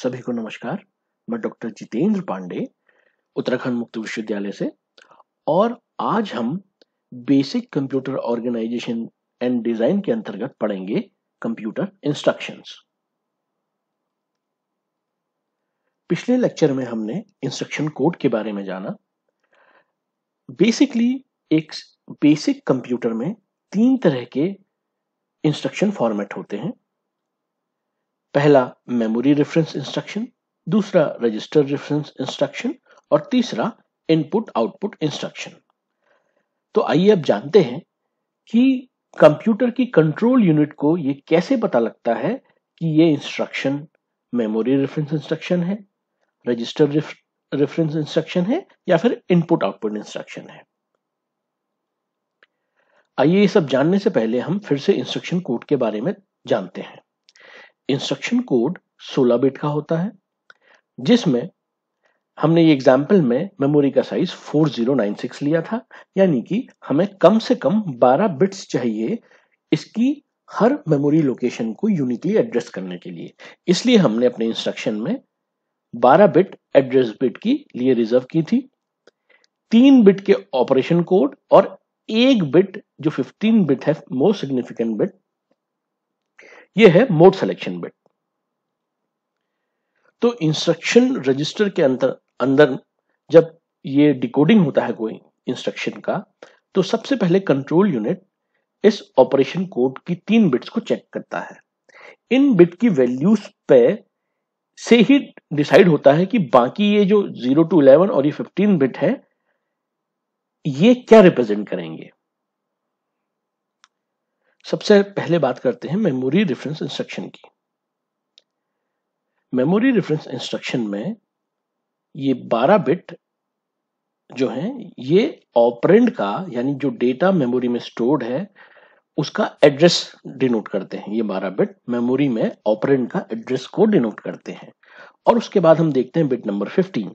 सभी को नमस्कार। मैं डॉक्टर जितेंद्र पांडे, उत्तराखंड मुक्त विश्वविद्यालय से, और आज हम basic computer organisation and design के अंतर्गत पढ़ेंगे कंप्यूटर इंस्ट्रक्शंस पिछले लेक्चर में हमने इंस्ट्रक्शन कोड के बारे में जाना। बेसिकली एक बेसिक कंप्यूटर में तीन तरह के इंस्ट्रक्शन फॉर्मेट होते हैं। पहला मेमोरी रेफरेंस इंस्ट्रक्शन दूसरा रजिस्टर रेफरेंस इंस्ट्रक्शन और तीसरा इनपुट आउटपुट इंस्ट्रक्शन तो आइए अब जानते हैं कि कंप्यूटर की कंट्रोल यूनिट को ये कैसे पता लगता है कि ये इंस्ट्रक्शन मेमोरी रेफरेंस इंस्ट्रक्शन है रजिस्टर रेफरेंस इंस्ट्रक्शन है या फिर इनपुट आउटपुट इंस्ट्रक्शन है. आइए ये सब जानने से पहले हम फिर से इंस्ट्रक्शन कोड के बारे में जानते हैं। इंस्ट्रक्शन कोड 16 बिट का होता है, जिसमें हमने ये एग्ज़ाम्पल में मेमोरी का साइज़ 4096 लिया था, यानी कि हमें कम से कम 12 बिट्स चाहिए इसकी हर मेमोरी लोकेशन को यूनिकली एड्रेस करने के लिए। इसलिए हमने अपने इंस्ट्रक्शन में 12 बिट एड्रेस बिट की लिए रिज़र्व की थी, तीन बिट के ऑपरेशन कोड और एक बिट जो 15 बिट है मोस्ट सिग्निफिकेंट बिट ये है मोड सिलेक्शन बिट तो इंस्ट्रक्शन रजिस्टर के अंदर अंदर जब ये डिकोडिंग होता है कोई इंस्ट्रक्शन का तो सबसे पहले कंट्रोल यूनिट इस ऑपरेशन कोड की तीन बिट्स को चेक करता है। इन बिट की वैल्यूज़ पे से ही डिसाइड होता है कि बाकी ये जो ज़ीरो टू इलेवन और ये फिफ्टीन बिट है, ये क्या रिप्रेजेंट करेंगे। सबसे पहले बात करते हैं मेमोरी रेफरेंस इंस्ट्रक्शन की। मेमोरी रेफरेंस इंस्ट्रक्शन में ये 12 बिट जो है, ये ऑपरेंड का, यानी जो डेटा मेमोरी में स्टोर्ड है, उसका एड्रेस डिनोट करते हैं। ये 12 बिट मेमोरी में ऑपरेंड का एड्रेस को डिनोट करते हैं। और उसके बाद हम देखते हैं बिट नंबर 15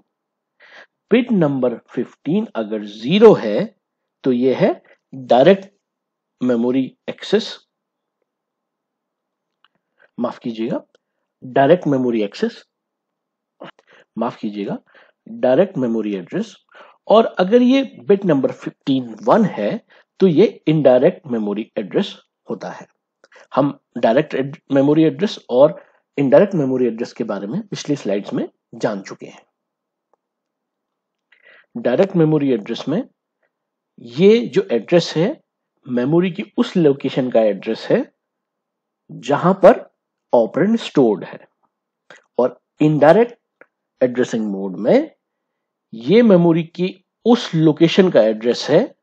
बिट नंबर 15 अगर ज़ीरो है तो ये है डायरेक्ट मेमोरी एक्सेस। माफ़ कीजिएगा, डायरेक्ट मेमोरी एक्सेस। माफ़ कीजिएगा, डायरेक्ट मेमोरी एड्रेस। और अगर ये बिट नंबर 15 वन है तो ये इनडायरेक्ट मेमोरी एड्रेस होता है। हम डायरेक्ट मेमोरी एड्रेस और इनडायरेक्ट मेमोरी एड्रेस के बारे में पिछली स्लाइड्स में जान चुके हैं। डायरेक्ट मेमोरी एड्रेस में ये जो एड्रेस है मेमोरी की उस लोकेशन का एड्रेस है जहाँ पर ऑपरेंड स्टोर्ड है और इनडायरेक्ट एड्रेसिंग मोड में ये मेमोरी की उस लोकेशन का एड्रेस है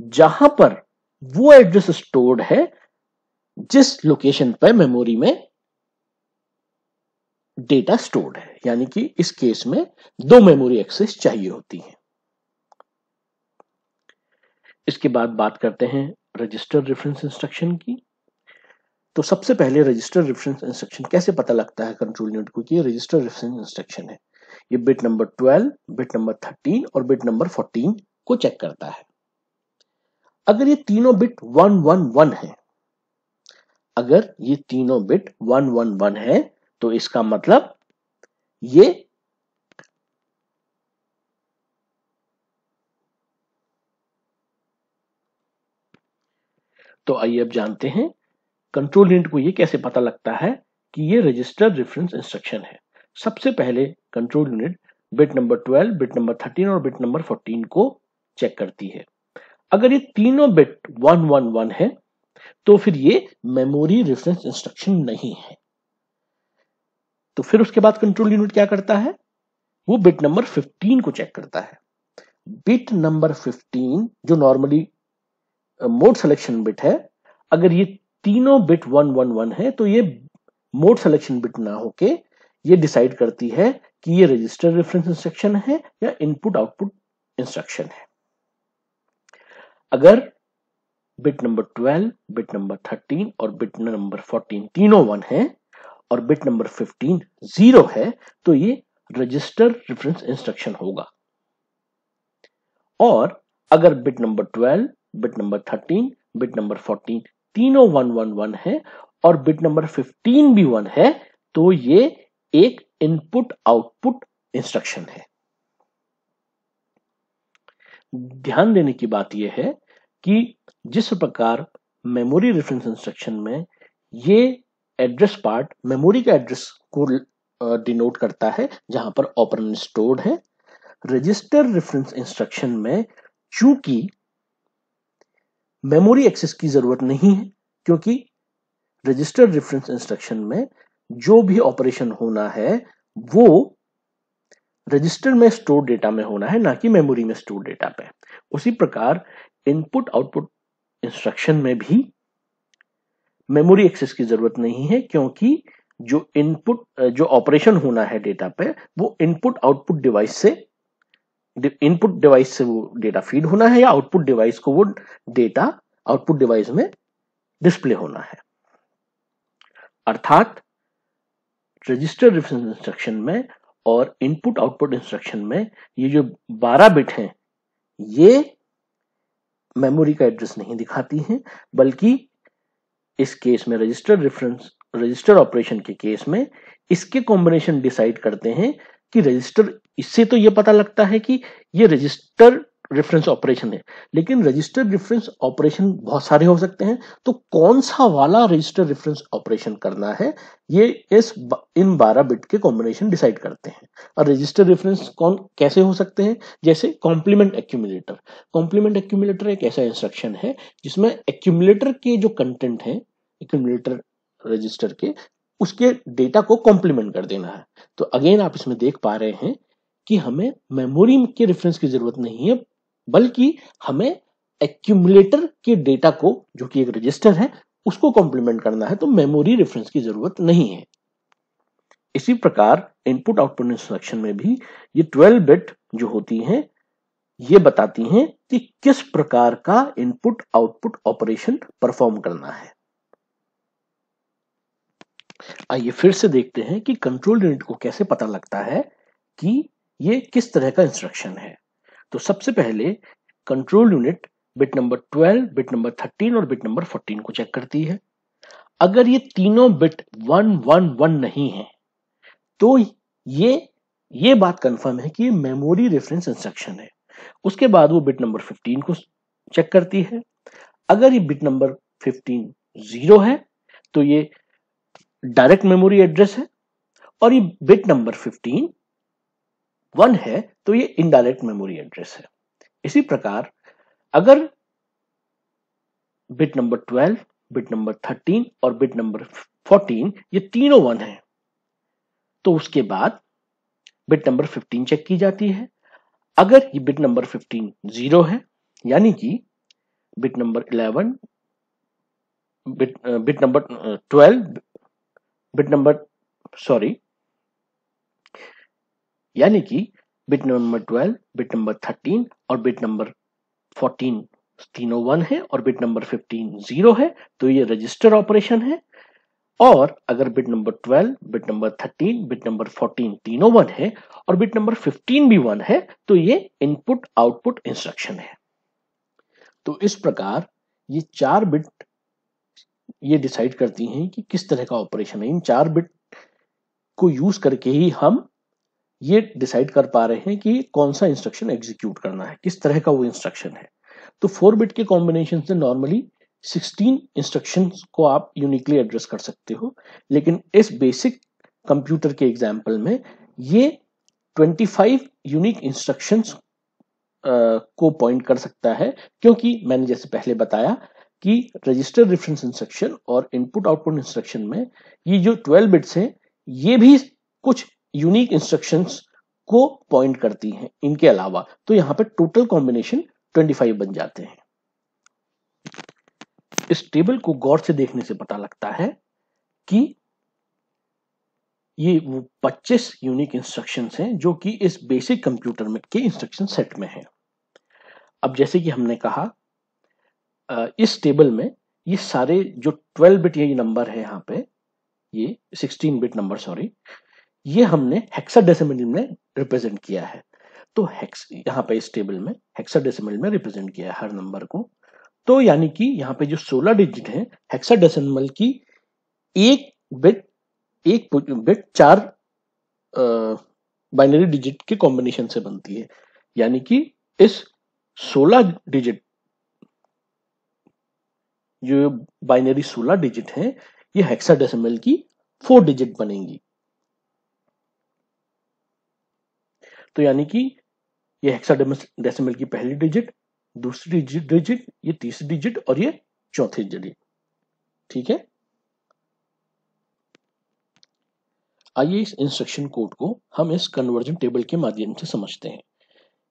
जहाँ पर वो एड्रेस स्टोर्ड है जिस लोकेशन पर मेमोरी में डेटा स्टोर्ड है। यानी कि इस केस में दो मेमोरी एक्सेस चाहिए होती है। इसके बाद बात करते हैं रजिस्टर रेफरेंस इंस्ट्रक्शन की। तो सबसे पहले रजिस्टर रेफरेंस इंस्ट्रक्शन कैसे पता लगता है कंट्रोल यूनिट को कि रजिस्टर रेफरेंस इंस्ट्रक्शन है? ये बिट नंबर 12, बिट नंबर 13 और बिट नंबर 14 को चेक करता है। अगर ये तीनों बिट 111 है अगर ये तीनों बिट 111 है तो इसका मतलब ये तो आइए अब जानते हैं कंट्रोल यूनिट को ये कैसे पता लगता है कि ये रजिस्टर रेफरेंस इंस्ट्रक्शन है। सबसे पहले control unit bit number 12, bit number 13 और बिट नंबर 14 को चेक करती है। अगर ये तीनों बिट 111 है तो फिर ये मेमोरी रेफरेंस इंस्ट्रक्शन नहीं है। तो फिर उसके बाद कंट्रोल यूनिट क्या करता है? वो बिट नंबर 15 को चेक करता है। बिट नंबर 15 जो नॉर्मली मोड सिलेक्शन बिट है। अगर ये तीनों बिट वन वन वन है तो ये मोड सिलेक्शन बिट ना होके ये डिसाइड करती है कि ये रजिस्टर रेफरेंस इंस्ट्रक्शन है या इनपुट आउटपुट इंस्ट्रक्शन है। अगर बिट नंबर 12, बिट नंबर 13 और बिट नंबर 14 तीनों वन है और बिट नंबर 15 ज़ीरो है तो ये रजिस्टर रेफरेंस इंस्ट्रक्शन होगा। और अगर bit number 12, bit number 13, bit number 14 तीनों वन वन वन है और बिट नंबर 15 भी वन है तो ये एक इनपुट आउटपुट इंस्ट्रक्शन है। ध्यान देने की बात यह है कि जिस प्रकार मेमोरी रेफरेंस इंस्ट्रक्शन में ये एड्रेस पार्ट मेमोरी का एड्रेस को डिनोट करता है जहाँ पर ऑपरेंड स्टोर्ड है रजिस्टर रेफरेंस इंस्ट्रक्शन में चूँकि मेमोरी एक्सेस की ज़रूरत नहीं है, क्योंकि रजिस्टर रेफरेंस इंस्ट्रक्शन में जो भी ऑपरेशन होना है, वो रजिस्टर में स्टोर डेटा में होना है, ना कि मेमोरी में स्टोर डेटा पे। उसी प्रकार इनपुट आउटपुट इंस्ट्रक्शन में भी मेमोरी एक्सेस की ज़रूरत नहीं है, क्योंकि जो इनपुट जो ऑपरेशन होना है डेटा पे, वो इनपुट आउटपुट डिवाइस से इनपुट डिवाइस से वो डेटा फ़ीड होना है या आउटपुट डिवाइस को वो डेटा आउटपुट डिवाइस में डिस्प्ले होना है। अर्थात रजिस्टर रेफरेंस इंस्ट्रक्शन में और इनपुट आउटपुट इंस्ट्रक्शन में ये जो 12 बिट हैं, ये मेमोरी का एड्रेस नहीं दिखाती हैं, बल्कि इस केस में रजिस्टर रेफरेंस रजिस्टर ऑपरेशन के केस में इसके कॉम्बिनेशन डिसाइड करते हैं कि रजिस्टर इससे तो ये पता लगता है कि ये रजिस्टर रेफरेंस ऑपरेशन है। लेकिन रजिस्टर रेफरेंस ऑपरेशन बहुत सारे हो सकते हैं। तो कौन सा वाला रजिस्टर रेफरेंस ऑपरेशन करना है, ये इस इन 12 बिट के कॉम्बिनेशन डिसाइड करते हैं। और रजिस्टर रेफरेंस कौन, कैसे हो सकते हैं? जैसे कॉम्प्लीमेंट एक्यूमुलेटर कॉम्प्लीमेंट एक्यूमुलेटर एक ऐसा इंस्ट्रक्शन है, जिसमें एक्यूमुलेटर के जो कंटेंट है एक्यूमुलेटर रजिस्टर के, उसके डेटा को कॉम्प्लीमेंट कर देना है। तो अगेन आप इसमें देख पा रहे हैं कि हमें मेमोरी के रेफरेंस की ज़रूरत नहीं है, बल्कि हमें एक्यूमुलेटर के डेटा को, जो कि एक रजिस्टर है, उसको कॉम्प्लीमेंट करना है तो मेमोरी रेफरेंस की ज़रूरत नहीं है। इसी प्रकार इनपुट आउटपुट इंस्ट्रक्शन में भी ये 12 बिट जो होती हैं, ये बताती हैं कि किस प्रकार का इनपुट आउटपुट ऑपरेशन परफॉर्म करना है। आइए फिर से देखते हैं कि कंट्रोल यूनिट को कैसे पता लगता है कि ये किस तरह का इंस्ट्रक्शन है? तो सबसे पहले control unit bit number 12, bit number 13 और बिट नंबर 14 को चेक करती है। अगर ये तीनों बिट 111 नहीं है तो ये ये बात कंफर्म है कि मेमोरी रेफरेंस इंस्ट्रक्शन है। उसके बाद वो बिट नंबर 15 को चेक करती है। अगर ये बिट नंबर 15 ज़ीरो है तो ये डायरेक्ट मेमोरी एड्रेस है और ये बिट नंबर 15 वन है तो ये इनडायरेक्ट मेमोरी एड्रेस है। इसी प्रकार, अगर बिट नंबर 12 बिट नंबर 13 और बिट नंबर 14 ये तीनों वन है तो उसके बाद बिट नंबर 15 चेक की जाती है। अगर ये बिट नंबर 15 ज़ीरो है, यानी कि bit number 11 bit bit number 12 bit number sorry यानी कि बिट नंबर 12 बिट नंबर 13 और बिट नंबर 14 तीनों वन है और बिट नंबर 15 ज़ीरो है तो ये रजिस्टर ऑपरेशन है। और अगर bit number 12 bit number 13 bit number 14 तीनों वन है और बिट नंबर 15 भी वन है तो ये इनपुट आउटपुट इंस्ट्रक्शन है। तो इस प्रकार ये चार बिट ये डिसाइड करती हैं कि किस तरह का ऑपरेशन है। इन चार बिट को यूज़ करके ही हम ये डिसाइड कर पा रहे हैं कि कौन सा इंस्ट्रक्शन एग्जीक्यूट करना है, किस तरह का वो इंस्ट्रक्शन है। तो फोर बिट के कॉम्बिनेशन से नॉर्मली 16 इंस्ट्रक्शंस को आप यूनिकली एड्रेस कर सकते हो, लेकिन इस बेसिक कंप्यूटर के एग्ज़ाम्पल में ये 25 यूनिक इंस्ट्रक्शंस को पॉइंट कर सकता है, क्योंकि मैंने जैसे पहले बताया कि रजिस्टर रेफरेंस इंस्ट्रक्शन और इनपुट आउटपुट इंस्ट्रक्शन में ये जो 12 बिट्स हैं, ये भी कुछ यूनिक इंस्ट्रक्शंस को पॉइंट करती हैं इनके अलावा। तो यहाँ पर टोटल कॉम्बिनेशन 25 बन जाते हैं। इस टेबल को गौर से देखने से पता लगता है कि ये वो 25 यूनिक इंस्ट्रक्शंस हैं जो कि इस बेसिक कंप्यूटर में के इंस्ट्रक्शन सेट में है। अब जैसे कि हमने कहा इस टेबल में ये सारे जो 12 बिट ये नंबर है यहाँ पे, ये 16 बिट नंबर सॉरी ये हमने हेक्साडेसिमल में रिप्रेजेंट किया है। तो हेक्स यहाँ पे इस टेबल में हेक्साडेसिमल में रिप्रेजेंट किया है हर नंबर को। तो यानी कि यहाँ पे जो 16 डिजिट है हेक्साडेसिमल की एक बिट एक बिट चार बाइनरी डिजिट के कॉम्बिनेशन से बनती है। यानी कि इस 16 डिजिट जो बाइनरी 16 डिजिट है, ये हेक्साडेसिमल की फोर डिजिट बनेंगी। तो यानी कि ये हेक्साडेसिमल की पहली डिजिट दूसरी डिजिट ये तीसरी डिजिट और ये चौथी डिजिट ठीक है? आइए इस इंस्ट्रक्शन कोड को हम इस कन्वर्जन टेबल के माध्यम से समझते हैं।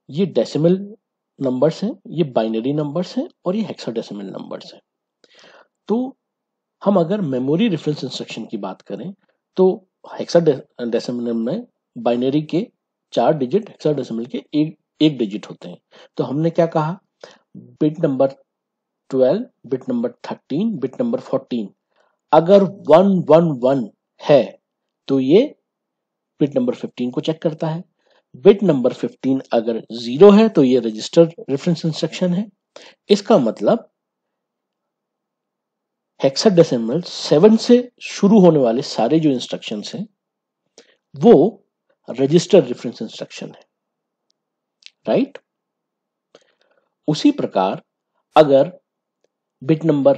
ये डेसिमल नंबर्स हैं, ये बाइनरी नंबर्स हैं और ये हेक्साडेसिमल नंबर्स हैं। तो हम अगर मेमोरी रेफरेंस इंस्ट्रक्शन की बात करें तो हेक्साडेसिमल में बाइनरी के चार डिजिट हेक्साडेसिमल के एक एक डिजिट होते हैं। तो हमने क्या कहा? Bit number 12 bit number 13 bit number 14 अगर वन वन वन है तो ये बिट नंबर 15 को चेक करता है। बिट नंबर 15 अगर ज़ीरो है तो ये रजिस्टर रेफरेंस इंस्ट्रक्शन है। इसका मतलब हेक्साडेसिमल सेवन से शुरू होने वाले सारे जो इंस्ट्रक्शंस हैं, वो रजिस्टर रेफरेंस इंस्ट्रक्शन है राइट उसी प्रकार, अगर bit number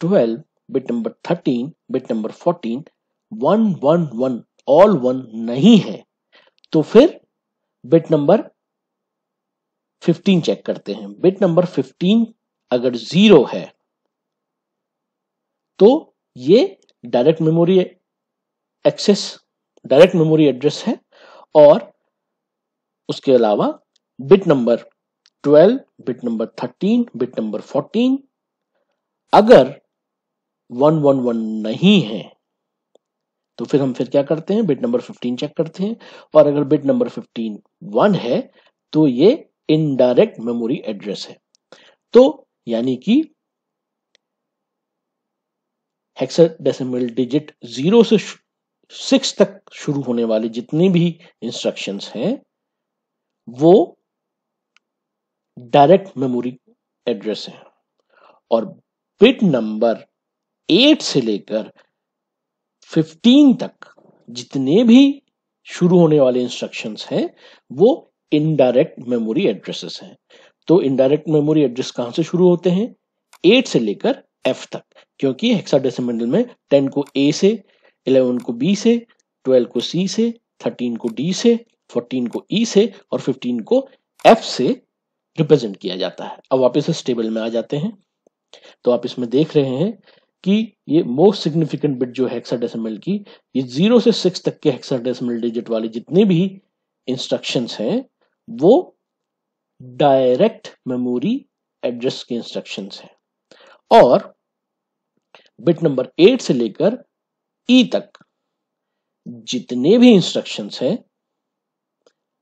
12 bit number 13 bit number 14 one one all one one नहीं है तो फिर बिट नंबर 15 चेक करते हैं। बिट नंबर 15 अगर ज़ीरो है तो ये direct memory access direct memory address है और उसके अलावा bit number 12 bit number 13 bit number 14 अगर 111 नहीं है तो फिर हम फिर क्या करते हैं? बिट नंबर 15 चेक करते हैं और अगर बिट नंबर 15 1 है तो ये इनडायरेक्ट मेमोरी एड्रेस है। तो यानी कि हेक्साडेसिमल डिजिट ज़ीरो से सिक्स तक शुरू होने वाले जितने भी इंस्ट्रक्शंस हैं, वो डायरेक्ट मेमोरी एड्रेस है। और बिट नंबर एट से लेकर फिफ्टीन तक जितने भी शुरू होने वाले इंस्ट्रक्शंस हैं, वो इनडायरेक्ट मेमोरी एड्रेसेस हैं। तो इनडायरेक्ट मेमोरी एड्रेस कहाँ से शुरू होते हैं? एट से लेकर एफ़ तक, क्योंकि हेक्साडेसिमल में टेन को ए से इलेवन को बी से, ट्वेल्व को सी से, थर्टीन को डी से, फोर्टीन को ई e से और फिफ्टीन को एफ़ से रिप्रेजेंट किया जाता है। अब वापस इस टेबल में आ जाते हैं। तो आप इसमें देख रहे हैं कि ये मोस्ट सिग्निफिकेंट बिट जो है की, ये ज़ीरो से सिक्स तक के हेक्साडेसिमल डिजिट वाले जितने भी इंस्ट्रक्शंस हैं, वो डायरेक्ट मेमोरी एड्रेस के इंस्ट्रक्शंस हैं। और बिट नंबर एट से लेकर ई तक जितने भी इंस्ट्रक्शंस हैं,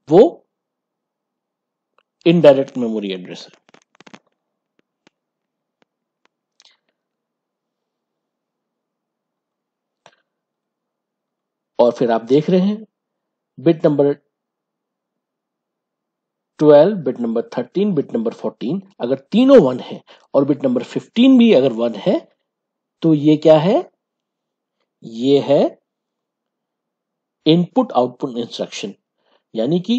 वो इनडायरेक्ट मेमोरी एड्रेस है। और फिर आप देख रहे हैं bit number 12 bit number 13 bit number 14 अगर तीनों वन है और बिट नंबर 15 भी अगर वन है तो ये क्या है? ये है इनपुट आउटपुट इंस्ट्रक्शन यानी कि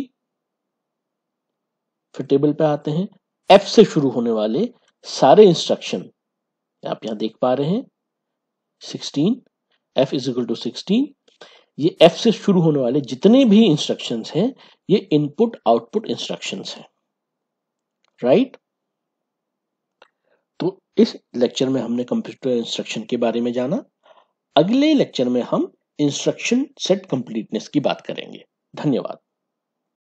फिर टेबल पे आते हैं। एफ़ से शुरू होने वाले सारे इंस्ट्रक्शन आप यहाँ देख पा रहे हैं। 16 F is equal to sixteen ये एफ़ से शुरू होने वाले जितने भी इंस्ट्रक्शंस हैं, ये इनपुट आउटपुट इंस्ट्रक्शंस हैं। राइट तो इस लेक्चर में हमने कंप्यूटर इंस्ट्रक्शन के बारे में जाना। अगले लेक्चर में हम इंस्ट्रक्शन सेट कंप्लीटनेस की बात करेंगे। धन्यवाद।